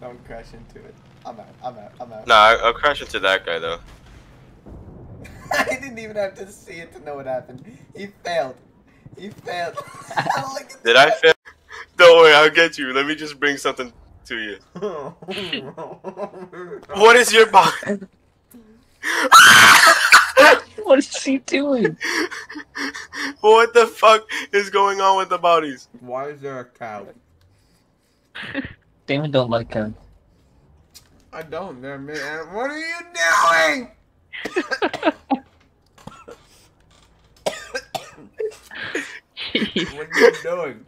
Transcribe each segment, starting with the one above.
Don't crash into it. I'm out. I'm out. I'm out. Nah, I- I'll crash into that guy though. I didn't even have to see it to know what happened. He failed. He failed. Look at Did I fail? Don't worry, I'll get you. Let me just bring something to you. What is your box? What is he doing? what the fuck is going on with the bodies? Why is there a cow? Damon don't like him. I don't. There, man. What are you doing? What are you doing?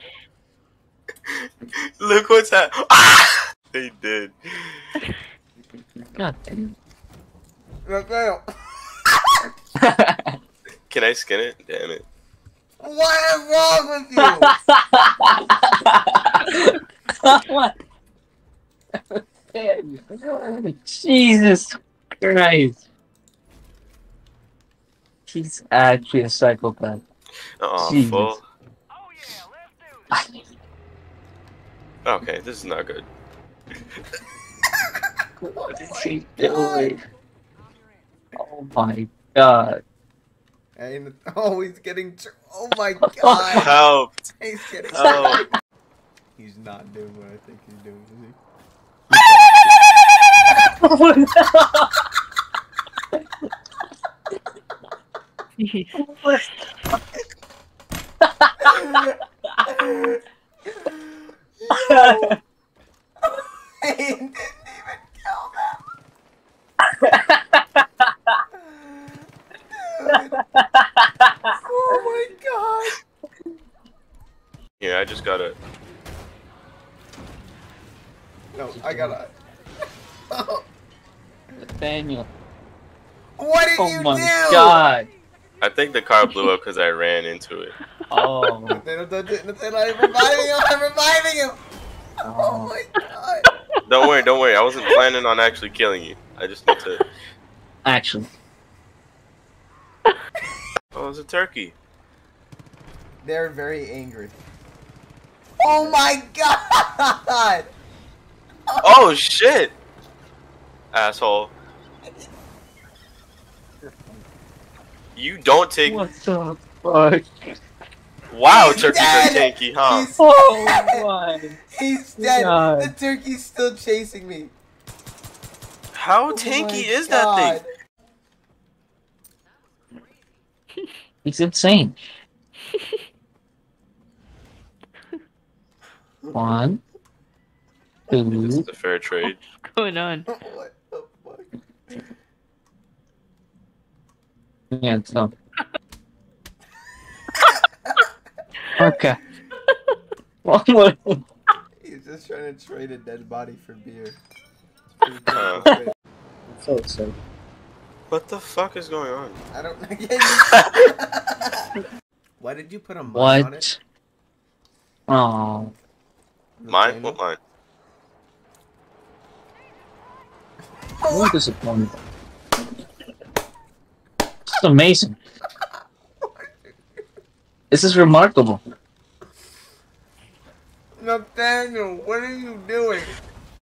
Look what's happening. Ah! They did. God damn. Rafael, Can I skin it? Damn it. what is wrong with you? what? Jesus Christ. He's actually a psychopath. Oh, Jesus. full. Oh, okay, this is not good. What is he doing? Oh my god. And oh, he's getting. Oh my god. Help! He's getting. Help! He's not doing what I think he's doing, is he? he didn't even kill them. Oh my god. Yeah, I just got it. No, I gotta. Daniel. what did Oh you my do? god. I think the car blew up because I ran into it. Oh. Nathaniel, don't. Nathaniel, I'm reviving him. I'm reviving him. Oh oh. my god. Don't worry, don't worry. I wasn't planning on actually killing you. I just need to. Actually. Oh, it's a turkey. They're very angry. Oh my god! Oh shit! Asshole. You don't take. What the fuck? Wow, He's turkeys dead. are tanky, huh? He's, Oh my. he's dead. God. The turkey's still chasing me. How Oh tanky my is that thing? He's insane. One, This is a fair trade. What's going on? What the fuck? Yeah, so. Okay. One more. He's just trying to trade a dead body for beer. It's pretty Uh. So, so. What the fuck is going on? I don't know. Why did you put a mine on it? What? Oh. Mine? What mine? I'm disappointed. Is amazing. This is remarkable. Nathaniel, what are you doing?